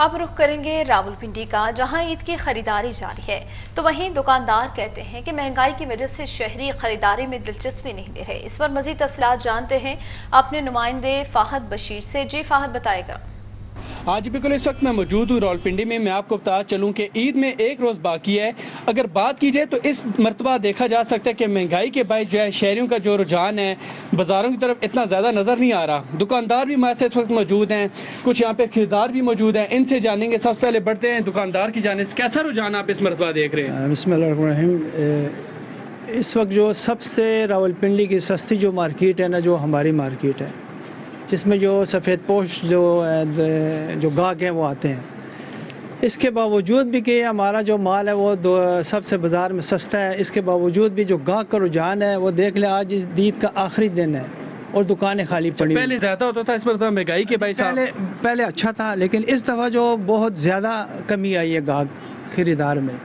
अब रुख करेंगे रावलपिंडी का, जहाँ ईद की खरीदारी जारी है। तो वहीं दुकानदार कहते हैं कि महँगाई की वजह से शहरी खरीदारी में दिलचस्पी नहीं ले रहे। इस पर मजीद तफसलात जानते हैं अपने नुमाइंदे फाहद बशीर से। जी फाहद बताएगा। आज बिल्कुल इस वक्त मैं मौजूद हूँ रावलपिंडी में। मैं आपको बता चलूँ कि ईद में एक रोज़ बाकी है। अगर बात की जाए तो इस मरतबा देखा जा सकता है कि महँगाई के बायस जो है, शहरियों का जो रुझान है, बाज़ारों की तरफ़ इतना ज़्यादा नज़र नहीं आ रहा। दुकानदार भी हमारे इस वक्त मौजूद हैं। कुछ यहाँ पे खरीदार भी मौजूद हैं। इनसे जानेंगे। सबसे पहले बढ़ते हैं दुकानदार की जाने कैसा रुझान आप इस मरतबा देख रहे हैं? इस वक्त जो सबसे रावलपिंडी की सस्ती जो मार्केट है ना, जो हमारी मार्केट है जिसमें जो सफ़ेद पोश जो जो गाहक हैं वो आते हैं। इसके बावजूद भी कि हमारा जो माल है वो दो सबसे बाज़ार में सस्ता है। इसके बावजूद भी जो गाहक का रुझान है वो देख ले आज इस दीद का आखिरी दिन है और दुकानें खाली पड़ी पहले ज़्यादा होता था इस पर महँगाई के बाई पहले पहले अच्छा था लेकिन इस दफ़ा जो बहुत ज़्यादा कमी आई है गाहक खरीदार में।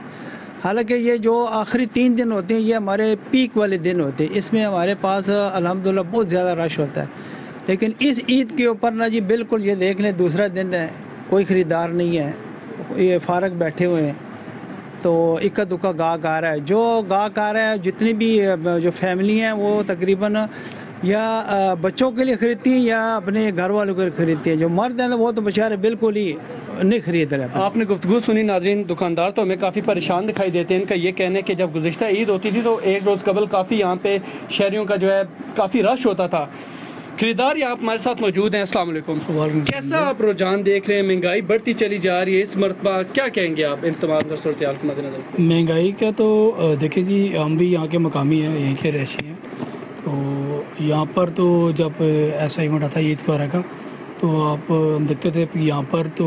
हालाँकि ये जो आखिरी तीन दिन होते हैं ये हमारे पीक वाले दिन होते हैं। इसमें हमारे पास अलहमदिल्ला बहुत ज़्यादा रश होता है। लेकिन इस ईद के ऊपर ना जी, बिल्कुल ये देख लें, दूसरा दिन है, कोई ख़रीदार नहीं है, ये फारक बैठे हुए हैं। तो इक्का दुक्का गाहक आ रहा है। जो गाहक आ रहा है, जितनी भी जो फैमिली हैं, वो तकरीबन, या बच्चों के लिए खरीदती हैं, या अपने घर वालों के लिए खरीदती हैं। जो मर्द हैं तो वो तो बेचारे बिल्कुल ही नहीं खरीद रहे आपने गुफ्तु सुनी नाजरीन, दुकानदार तो हमें काफ़ी परेशान दिखाई देते हैं। इनका ये कहना है कि जब गुजशत ईद होती थी तो एक रोज़ कबल काफ़ी यहाँ पे शहरियों का जो है, काफ़ी रश होता था। खरीदार आप हमारे साथ मौजूद हैं अस्सलाम वालेकुम। कैसा आप रुझान देख रहे हैं? महँगाई बढ़ती चली जा रही है इस मरतबा। क्या कहेंगे आप इन तमाम सूरत के मद्देनजर? महँगाई का तो देखिए जी हम भी यहाँ के मकामी हैं यहीं के रहशी हैं। तो यहाँ पर तो जब ऐसा इवेंट आता है ईद का का तो आप देखते थे यहाँ पर तो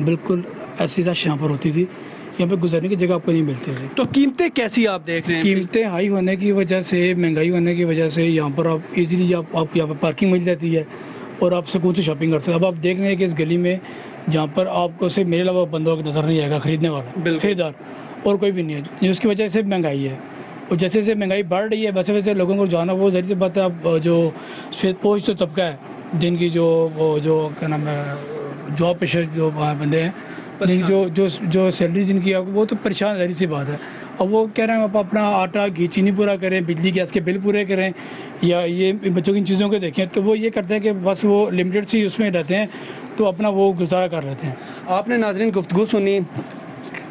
बिल्कुल ऐसी रश यहाँ पर होती थी। यहाँ पे गुजरने की जगह आपको नहीं मिलती थी तो कीमतें कैसी आप देख रहे हैं? कीमतें हाई होने की वजह से महँगाई होने की वजह से यहाँ पर आप इजीली आप, आप यहाँ पर पार्किंग मिल जाती है और आप सुकून से शॉपिंग कर सकते अब आप देख रहे हैं कि इस गली में जहाँ पर आपको सिर्फ़ मेरे अलावा बंदों की नज़र नहीं आएगा खरीदने वाला खरीदार और कोई भी नहीं है। जिसकी वजह से महँगाई है। और जैसे जैसे महँगाई बढ़ रही है वैसे वैसे लोगों को जाना वो ज़रिए बात है अब जो श्वेत पोष जो तबका है जिनकी जो वो जो क्या नाम है जॉब पेशर जो बंदे हैं जिनकी जो जो जो सैलरी जिनकी है वो तो परेशान रही सी बात है। अब वो कह रहे हैं आप अपना आटा घी चीनी पूरा करें बिजली गैस के बिल पूरे करें या ये बच्चों की इन चीज़ों को देखें। तो वो ये करते हैं कि बस वो लिमिटेड सी उसमें रहते हैं तो अपना वो गुजारा कर लेते हैं। आपने नाजरीन गुफ्तु सुनी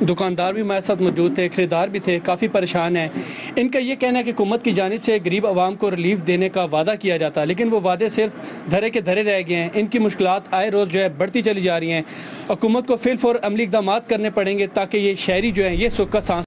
दुकानदार भी हमारे साथ मौजूद थे, खरीदार भी थे, काफ़ी परेशान हैं। इनका ये कहना है कि हुकूमत की जानब से गरीब आवाम को रिलीफ देने का वादा किया जाता लेकिन वो वादे सिर्फ़ धरे के धरे रह गए हैं। इनकी मुश्किल आए रोज़ जो है बढ़ती चली जा रही हैं। हुकूमत को फिल फॉर अमली इकदाम करने पड़ेंगे ताकि ये शहरी जो है, ये सुख का सांस